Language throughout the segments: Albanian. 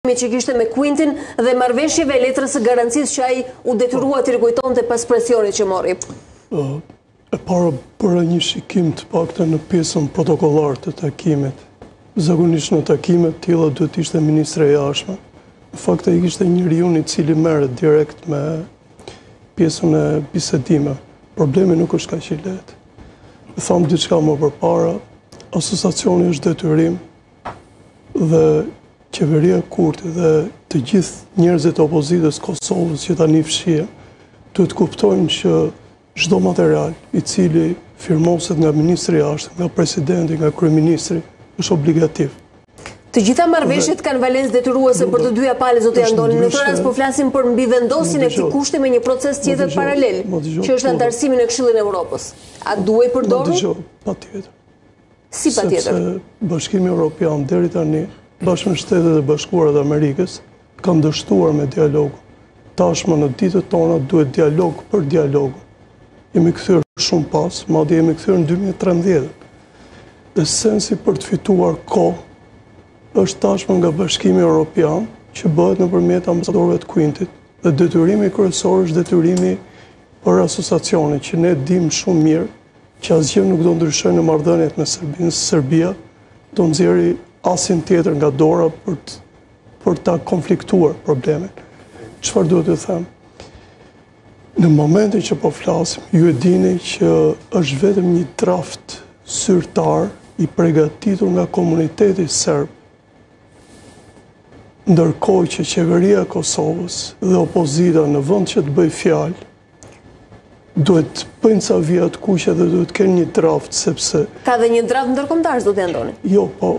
marrëveshjeve që kishte me Quintin dhe marrëveshjeve, letrës së garancisë që ai u detyrua të rikujtonte pas presionit që mori. E para bëra një shikim të paktën në pjesën protokollar të takimit. Zakonisht në takime të tilla duhet të ishte ministri i jashtëm. Në fakt ai kishte njeriun i cili merret direkt me pjesën e bisedimeve. Problemi nuk është kaq i lehtë. Thamë diçka më përpara, asociacioni është detyrim dhe qeveria Kurti dhe të gjithë njerëzit e opozitës së Kosovës që tani fshihen, duhet të kuptojnë që çdo material i cili firmoset nga ministri i jashtëm, nga presidenti, nga kryeministri, është obligativ. Të gjitha marrëveshjet kanë valencë detyruese për të dyja palët, zoti Andoni. Në këtë rast po flasim për mbivendosjen e këtij kushti me një proces tjetër paralel, që është anëtarësimi në Këshillin e Evropës. A duhej përdorur? Patjetër. Si patjetër? Sepse Bashkimi Europian deri tani, bashkë me Shtetet e Bashkuara të Amerikës, kanë dështuar me dialogun. Tashmë në ditët tona duhet dialog për dialogun. Jemi kthyer shumë pas, madje jemi kthyer në 2013. Dhe sensi për të fituar kohë, është tashmë nga Bashkimi Europian, që bëhet nëpërmjet ambasadorve të Kuintit. Dhe detyrimi kryesor është detyrimi për asociacionin, që ne dim shumë mirë, që asgjë nuk do ndryshojë në marrëdhëniet me Serbinë, Serbia do nxjerri asin tjetër nga dora për të për ta konfliktuar problemin. Çfarë duhet t'ju them? Në momentin që po flasim, ju e dini që është vetëm një draft zyrtar i pregatitur nga komuniteti serb Ndërkohë që Qeveria e Kosovës dhe opozita në vend që të bëjnë fjalë, duhet të bëjnë ca vija të kuqe dhe duhet të kenë një draft sepse Ka dhe një draft ndërkombëtar, zoti Andoni. Jo, po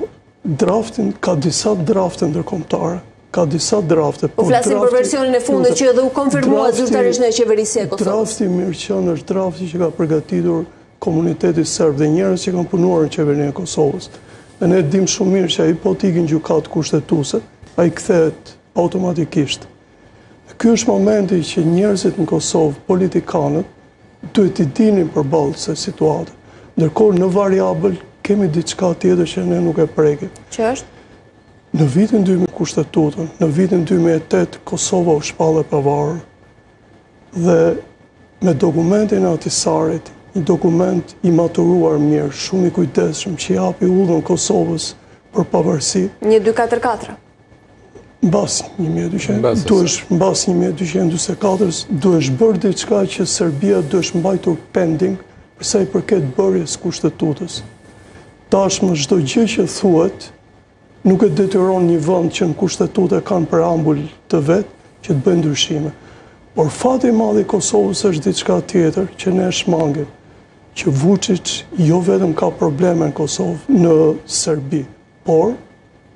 draftin ka disa drafte ndërkombëtare ka disa drafte. Po, po flasim për versionin e fundit që edhe u konfirmua zyrtarisht nga qeveria e Kosovës. Drafti mirëqen është drafti që ka përgatitur komuniteti serb dhe njerëz që kanë punuar në Qeverinë e Kosovës. Dhe ne e dimë shumë mirë që ai po të ikë në Gjykatë Kushtetuese, ai kthehet automatikisht. Dhe ky është momenti që njerëzit në Kosovë, politikanët, duhet të dinin përballë çfarë situate. Ndërkohë në variabël kemi diçka tjetër që ne nuk e prekim. Që është? Në vitin 2000 kushtetutën, në vitin 2008 Kosova u shpallë e pavarur. Dhe me dokumentin e Atisarit, një dokument i maturuar mirë, shumë i kujdeshëm, që i hapi udhën Kosovës për pavarësi. 1244? Mbas 1200, duhesh mbas 1244, duhesh bërë diçka që Serbia duhesh mbajtur pending, përsa i përket bërjes së kushtetutës. Tashmë çdo gjë që thuhet, Nuk e detyron një vend që në Kushtetutë e kanë preambulë të vet që të bëjnë ndryshime. Por fati i madh i Kosovës është diçka tjetër që ne shmangim, që Vuçiç jo vetëm ka probleme në Kosovë, në Serbi, por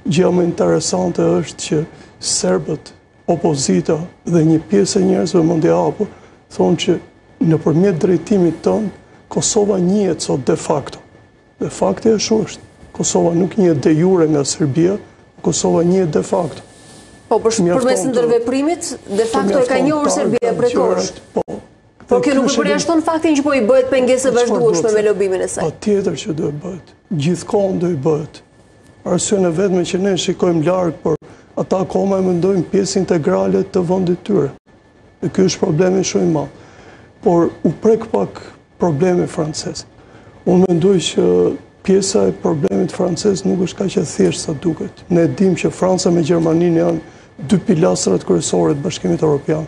gjëja më interesante është që serbët, opozita dhe një pjesë e njerëzve mendjehapur thonë që nëpërmjet drejtimit tënd Kosova njihet sot de facto. Dhe fakti ashtu është. Kosova nuk njihet de jure nga Serbia, Kosova njihet de facto. Po, përmes ndërveprimit, de facto e ka njohur Serbia prej kohësh. Po. Por kjo nuk e përjashton faktin që po i bëhet pengesë e vazhdueshme me lobimin e saj. Po tjetër që do i bëhet. Gjithkohën do i bëhet. Arsyeja e vetme që ne shikojmë larg, por ata akoma e mendojnë pjesë integrale të vendit tyre. Dhe ky është problemi shumë i madh. Por u prek pak problemi francez. Unë mendoj që pjesa e problemit francez nuk është kaq e thjeshtë sa duket. Ne e dimë që Franca me Gjermaninë janë dy pilastrat kryesore të Bashkimit Europian.